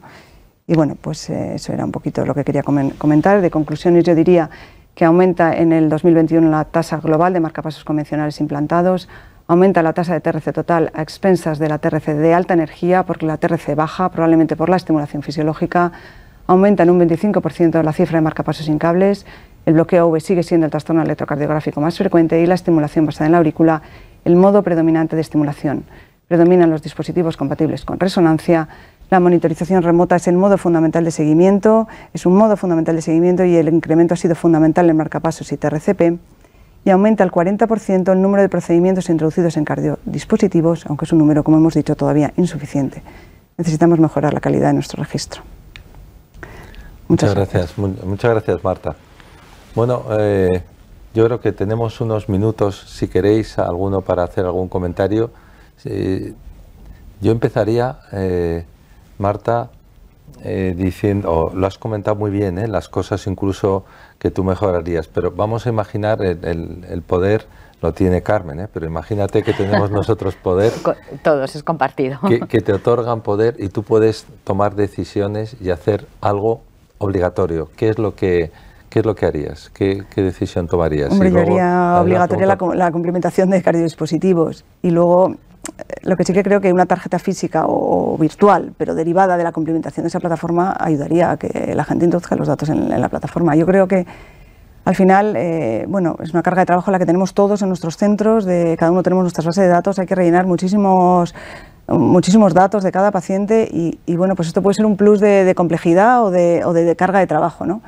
Y bueno, pues eh, eso era un poquito lo que quería comentar. De conclusiones yo diría que aumenta en el 2021 la tasa global de marcapasos convencionales implantados, aumenta la tasa de TRC total a expensas de la TRC de alta energía porque la TRC baja, probablemente por la estimulación fisiológica, aumenta en un 25% la cifra de marcapasos sin cables, el bloqueo V sigue siendo el trastorno electrocardiográfico más frecuente y la estimulación basada en la aurícula el modo predominante de estimulación. Predominan los dispositivos compatibles con resonancia, la monitorización remota es el modo fundamental de seguimiento, es un modo fundamental de seguimiento y el incremento ha sido fundamental en marcapasos y TRCP y aumenta el 40% el número de procedimientos introducidos en cardiodispositivos, aunque es un número, como hemos dicho, todavía insuficiente. Necesitamos mejorar la calidad de nuestro registro. Muchas, gracias, muchas gracias Marta. Bueno, eh, yo creo que tenemos unos minutos, si queréis, alguno para hacer algún comentario. yo empezaría, eh, Marta, eh, diciendo, lo has comentado muy bien, ¿eh? las cosas incluso que tú mejorarías, pero vamos a imaginar el, poder, lo tiene Carmen, ¿eh? pero imagínate que tenemos nosotros poder. Todos, es compartido. Que, te otorgan poder y tú puedes tomar decisiones y hacer algo obligatorio. ¿Qué es lo que, qué es lo que harías? ¿Qué, decisión tomarías? Hombre, yo haría obligatoria la, la, complementación de cardiodispositivos y luego lo que sí que creo que una tarjeta física o, virtual, pero derivada de la complementación de esa plataforma, ayudaría a que la gente introduzca los datos en, la plataforma. Yo creo que al final, eh, bueno, es una carga de trabajo la que tenemos todos en nuestros centros, de cada uno tenemos nuestras bases de datos, hay que rellenar muchísimos muchísimos datos de cada paciente y, bueno, pues esto puede ser un plus de, complejidad o de, carga de trabajo, ¿no?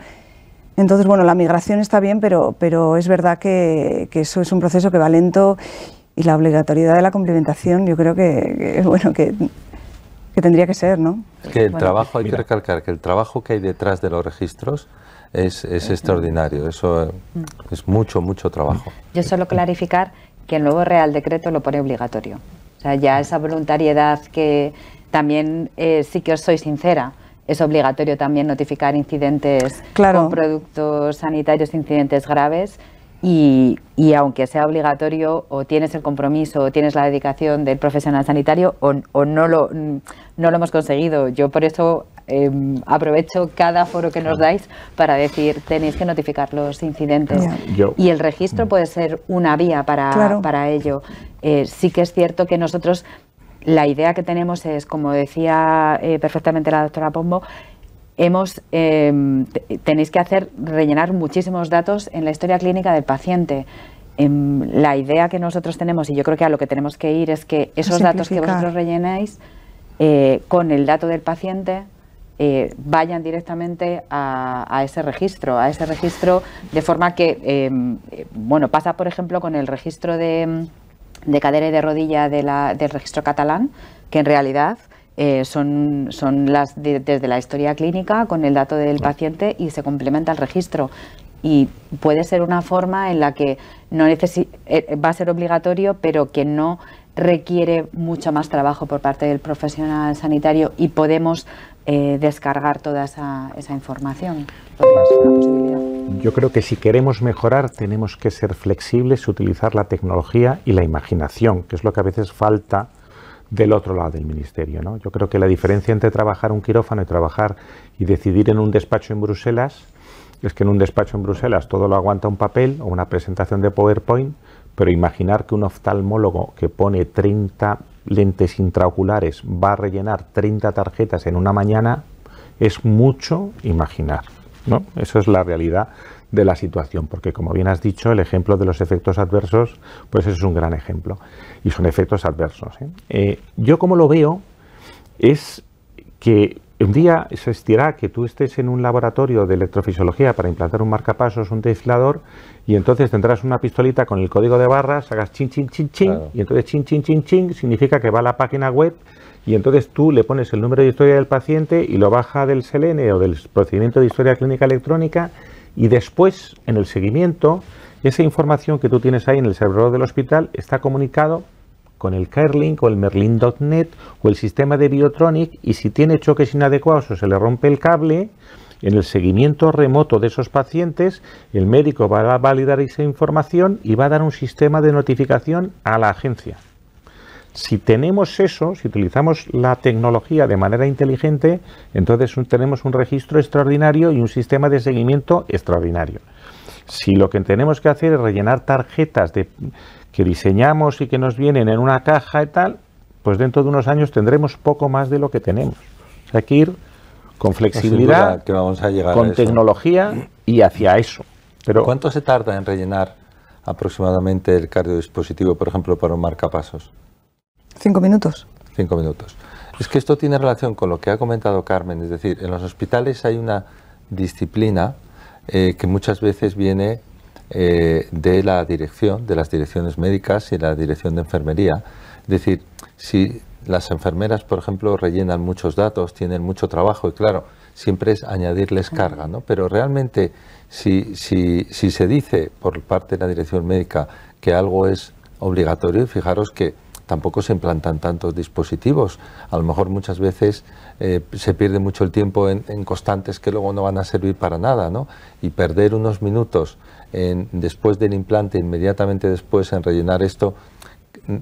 Entonces, bueno, la migración está bien, pero, pero es verdad que, eso es un proceso que va lento y la obligatoriedad de la complementación yo creo que, bueno que, tendría que ser, ¿no? Que el trabajo, hay que recalcar que el trabajo que hay detrás de los registros es, es extraordinario, eso mm. es mucho, mucho trabajo. Yo solo clarificar que el nuevo Real Decreto lo pone obligatorio. O sea, ya esa voluntariedad que también eh, sí que os soy sincera, es obligatorio también notificar incidentes con productos sanitarios, incidentes graves y, aunque sea obligatorio, o tienes el compromiso, o tienes la dedicación del profesional sanitario, o, no, lo, no lo hemos conseguido. Yo por eso em, aprovecho cada foro que nos dais para decir tenéis que notificar los incidentes. Y el registro puede ser una vía para, para ello. Eh, sí que es cierto que nosotros la idea que tenemos es, como decía eh, perfectamente la doctora Pombo, hemos, em, tenéis que hacer rellenar muchísimos datos en la historia clínica del paciente. Em, la idea que nosotros tenemos, y yo creo que a lo que tenemos que ir, es que esos datos que vosotros rellenáis eh, con el dato del paciente eh, vayan directamente a, ese registro, a ese registro de forma que, em, bueno, pasa por ejemplo con el registro de, de cadera y de rodilla del registro catalán, que en realidad eh, son, son las desde la historia clínica con el dato del paciente y se complementa el registro. Y puede ser una forma en la que no eh, va a ser obligatorio, pero que no requiere mucho más trabajo por parte del profesional sanitario y podemos eh, descargar toda esa, esa información. Yo creo que si queremos mejorar tenemos que ser flexibles, utilizar la tecnología y la imaginación, que es lo que a veces falta del otro lado del ministerio. ¿no? Yo creo que la diferencia entre trabajar un quirófano y trabajar y decidir en un despacho en Bruselas es que en un despacho en Bruselas todo lo aguanta un papel o una presentación de PowerPoint, pero imaginar que un oftalmólogo que pone 30 lentes intraoculares va a rellenar 30 tarjetas en una mañana es mucho imaginar. ¿No? Eso es la realidad de la situación, porque como bien has dicho, el ejemplo de los efectos adversos, pues eso es un gran ejemplo, y son efectos adversos. ¿eh? Eh, yo como lo veo es que un día existirá que tú estés en un laboratorio de electrofisiología para implantar un marcapasos, un desfilador, y entonces tendrás una pistolita con el código de barras, hagas chin, chin, chin, chin, y entonces chin, chin, chin, chin, significa que va a la página web y entonces tú le pones el número de historia del paciente y lo baja del SELENE o del procedimiento de historia clínica electrónica y después, en el seguimiento, esa información que tú tienes ahí en el servidor del hospital está comunicado con el CareLink o el Merlin.net o el sistema de Biotronic y si tiene choques inadecuados o se le rompe el cable, en el seguimiento remoto de esos pacientes, el médico va a validar esa información y va a dar un sistema de notificación a la agencia. Si tenemos eso, si utilizamos la tecnología de manera inteligente, entonces tenemos un registro extraordinario y un sistema de seguimiento extraordinario. Si lo que tenemos que hacer es rellenar tarjetas de, que diseñamos y que nos vienen en una caja y tal, pues dentro de unos años tendremos poco más de lo que tenemos. hay que ir con flexibilidad, que vamos a llegar con tecnología y hacia eso. Pero, ¿Cuánto se tarda en rellenar aproximadamente el cardiodispositivo, por ejemplo, para un marcapasos? Cinco minutos. Cinco minutos. Es que esto tiene relación con lo que ha comentado Carmen, es decir, en los hospitales hay una disciplina eh, que muchas veces viene eh, de la dirección, de las direcciones médicas y la dirección de enfermería. Es decir, si las enfermeras, por ejemplo, rellenan muchos datos, tienen mucho trabajo y claro, siempre es añadirles carga, ¿no? Pero realmente, si, si, si se dice por parte de la dirección médica que algo es obligatorio, fijaros que tampoco se implantan tantos dispositivos. A lo mejor muchas veces eh, se pierde mucho el tiempo en, constantes que luego no van a servir para nada, ¿no? Y perder unos minutos en, después del implante, inmediatamente después en rellenar esto,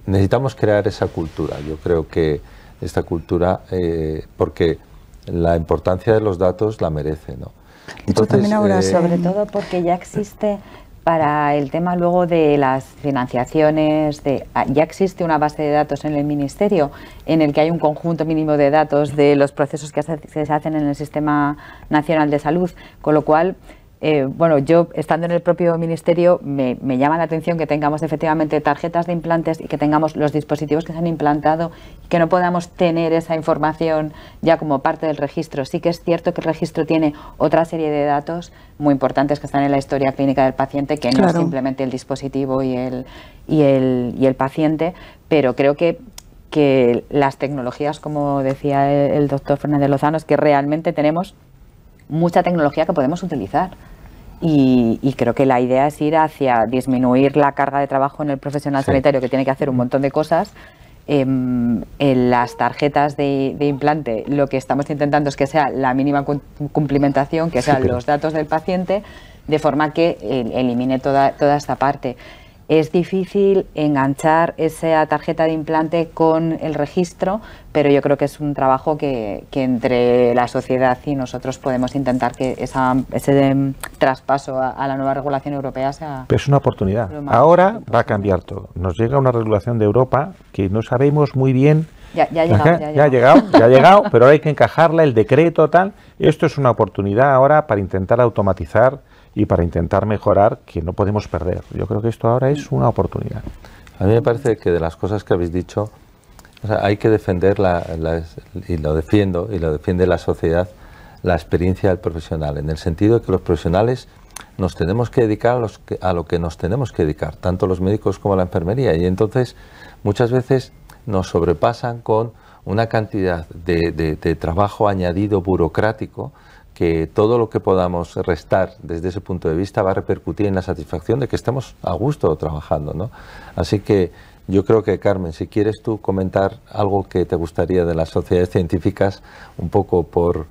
necesitamos crear esa cultura. Yo creo que esta cultura, eh, porque la importancia de los datos la merece, ¿no? Entonces, ahora, eh, sobre todo porque ya existe para el tema luego de las financiaciones, de, ah, ya existe una base de datos en el Ministerio en el que hay un conjunto mínimo de datos de los procesos que se hacen en el Sistema Nacional de Salud, con lo cual eh, bueno, yo estando en el propio ministerio me, llama la atención que tengamos efectivamente tarjetas de implantes y que tengamos los dispositivos que se han implantado y que no podamos tener esa información ya como parte del registro. Sí que es cierto que el registro tiene otra serie de datos muy importantes que están en la historia clínica del paciente, que no es simplemente el dispositivo y el, y el, y el paciente, pero creo que que las tecnologías, como decía el doctor Fernández Lozano, es que realmente tenemos mucha tecnología que podemos utilizar. Y, creo que la idea es ir hacia disminuir la carga de trabajo en el profesional sanitario que tiene que hacer un montón de cosas. Em, en las tarjetas de, implante lo que estamos intentando es que sea la mínima cumplimentación, que sean los datos del paciente, de forma que elimine toda, toda esta parte. Es difícil enganchar esa tarjeta de implante con el registro, pero yo creo que es un trabajo que, entre la sociedad y nosotros podemos intentar que ese mm, traspaso a, la nueva regulación europea sea... Pero es una oportunidad. Ahora va a cambiar todo. Nos llega una regulación de Europa que no sabemos muy bien... Ya, ya, ha llegado, ya, ha llegado, ya ha llegado, pero ahora hay que encajarla, el decreto, tal. Esto es una oportunidad ahora para intentar automatizar y para intentar mejorar que no podemos perder. Yo creo que esto ahora es una oportunidad. A mí me parece que de las cosas que habéis dicho, hay que defender, la, y lo defiendo, y lo defiende la sociedad, la experiencia del profesional, en el sentido de que los profesionales nos tenemos que dedicar a, los a lo que nos tenemos que dedicar, tanto los médicos como la enfermería, y entonces muchas veces nos sobrepasan con una cantidad de trabajo añadido burocrático que todo lo que podamos restar desde ese punto de vista va a repercutir en la satisfacción de que estemos a gusto trabajando. ¿no? Así que yo creo que, Carmen, si quieres tú comentar algo que te gustaría de las sociedades científicas, un poco por,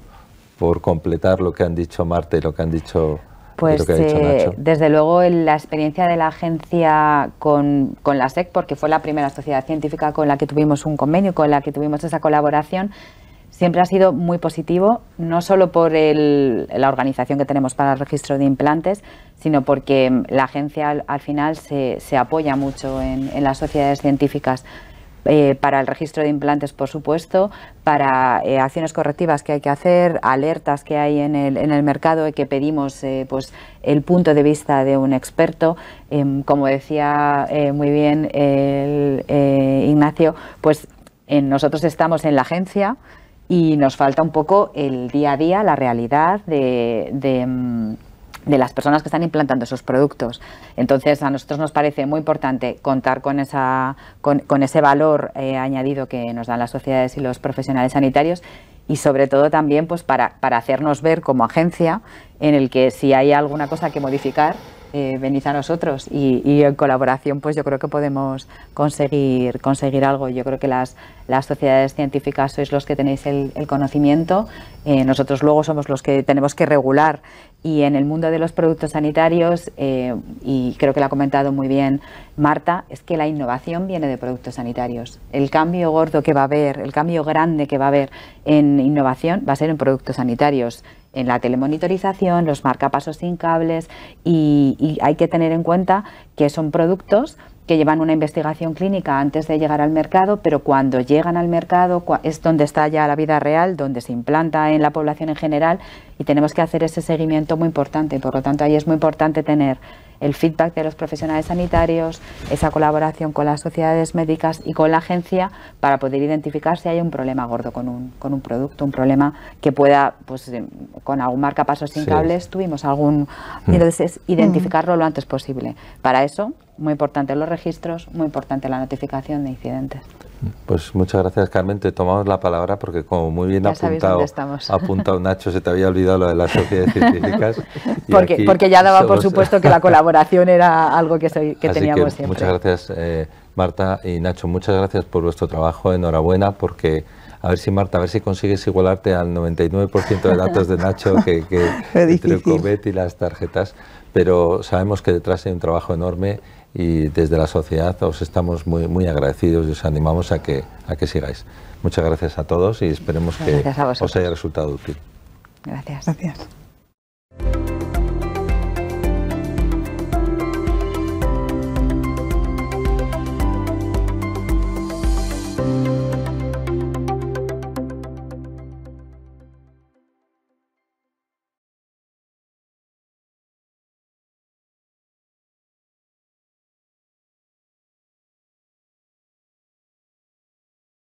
por completar lo que han dicho Marta y lo que han dicho pues eh, desde luego la experiencia de la agencia con, con, la SEC, porque fue la primera sociedad científica con la que tuvimos un convenio, con la que tuvimos esa colaboración, siempre ha sido muy positivo, no solo por la organización que tenemos para el registro de implantes, sino porque la agencia al, final se, apoya mucho en, las sociedades científicas. Eh, para el registro de implantes, por supuesto, para eh, acciones correctivas que hay que hacer, alertas que hay en el, en el mercado y que pedimos eh, pues, el punto de vista de un experto. Em, como decía muy bien Ignacio, pues nosotros estamos en la agencia, y nos falta un poco el día a día, la realidad de, de, mm, las personas que están implantando esos productos. Entonces, a nosotros nos parece muy importante contar con, esa, con, ese valor eh, añadido que nos dan las sociedades y los profesionales sanitarios y sobre todo también pues para, para hacernos ver como agencia en el que si hay alguna cosa que modificar, eh, venid a nosotros y, en colaboración pues yo creo que podemos conseguir, conseguir algo. Yo creo que las, las sociedades científicas sois los que tenéis el, conocimiento, eh, nosotros luego somos los que tenemos que regular y en el mundo de los productos sanitarios, eh, y creo que lo ha comentado muy bien Marta, es que la innovación viene de productos sanitarios. El cambio gordo que va a haber, el cambio grande que va a haber en innovación va a ser en productos sanitarios en la telemonitorización, los marcapasos sin cables y, hay que tener en cuenta que son productos que llevan una investigación clínica antes de llegar al mercado, pero cuando llegan al mercado es donde está ya la vida real, donde se implanta en la población en general y tenemos que hacer ese seguimiento muy importante. Por lo tanto, ahí es muy importante tener el feedback de los profesionales sanitarios, esa colaboración con las sociedades médicas y con la agencia para poder identificar si hay un problema gordo con un, con un producto, un problema que pueda, pues eh, con algún marcapasos sin cables, tuvimos algún... Mm. Entonces, identificarlo lo antes posible. Para eso, muy importante los registros, muy importante la notificación de incidentes. Pues muchas gracias, Carmen. Te tomamos la palabra porque, como muy bien ha apuntado, apuntado Nacho, se te había olvidado lo de las sociedades científicas. porque, porque ya daba por supuesto que la colaboración era algo que, soy, que teníamos siempre. Muchas gracias, eh, Marta y Nacho. Muchas gracias por vuestro trabajo. Enhorabuena, porque a ver si Marta, a ver si consigues igualarte al 99% de datos de Nacho que, que entre el COVID y las tarjetas. Pero sabemos que detrás hay un trabajo enorme y desde la sociedad os estamos muy, muy agradecidos y os animamos a que, a que sigáis. Muchas gracias a todos y esperemos que os haya resultado útil. Gracias. Gracias.